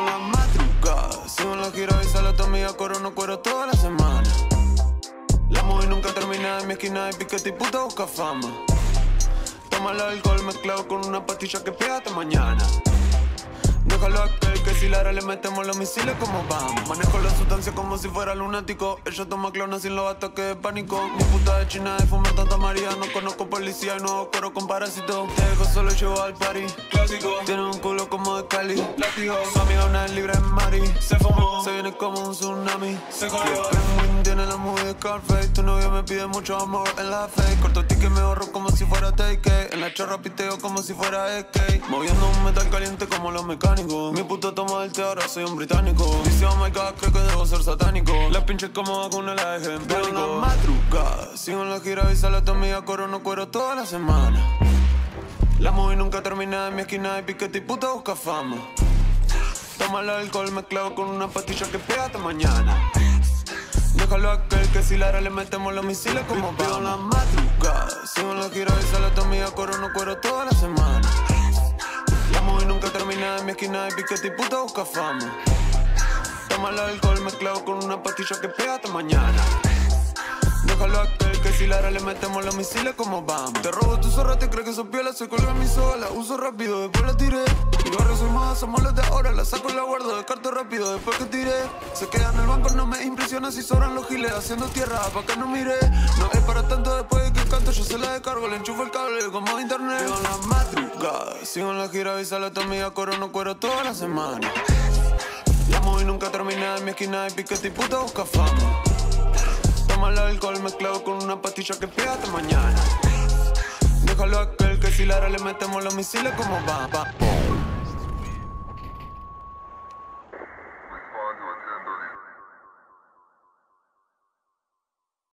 Vivo en la madrugada, sigo en la y sale tu amiga, corono cuero toda la semana. La movie nunca termina en mi esquina y piquete y puta busca fama. Toma el alcohol mezclado con una pastilla que pega hasta mañana. Déjalo a si Lara le metemos los misiles como vamos. Manejo la sustancia como si fuera lunático. Ella toma clona sin los ataques de pánico. Mi puta de China de fuma tanta María. No conozco policía y no coro con parásito. Te dejo solo llevo al party. Clásico. Tiene un culo como de Cali. Látigo. Su amiga una es libre en Mari. Se fumó. Se viene como un tsunami. Se. Penguin tiene la movie de Scarface. Tu novio me pide mucho amor en la face. Corto ticket me ahorro como si fuera take. En la chorra piteo como si fuera skate. Moviendo un metal caliente como los mecánicos. Mi puto toma ahora soy un británico. Dice oh my god, creo que debo ser satánico. Las pinches como vacuna la dejé en pánico. la madrugada, sigo en la gira y sale a tu amiga, corono cuero toda la semana. La movie nunca termina en mi esquina y piquete y puta busca fama. Toma el alcohol mezclado con una pastilla que pega hasta mañana. Déjalo a aquel que si Lara le metemos los misiles como en la madrugada, sigo en la gira y sale a tu amiga, corono cuero toda la semana. En mi esquina y piquete y puta busca fama. Toma el alcohol mezclado con una pastilla que pega hasta mañana. Déjalo a si Lara le metemos los misiles como vamos. Te robo tu zorra, te crees que son piola, se colga mi sola. Uso rápido, después la tiré. Mi barrio soy más, somos los de ahora. La saco, la guardo, descarto rápido, después que tiré. Se queda en el banco, no me impresiona si sobran los giles. Haciendo tierra, pa' que no mire. No es para tanto después de que canto, yo se la descargo. Le enchufo el cable como internet. Vivo en la madrugada, sigo en la gira y sale a tu amiga, corono cuero toda la semana. La movie nunca termina en mi esquina y piquete y puta busca fama. Toma alcohol mezclado con una pastilla que hasta mañana. Déjalo aquel que si Lara le metemos los misiles como va, va.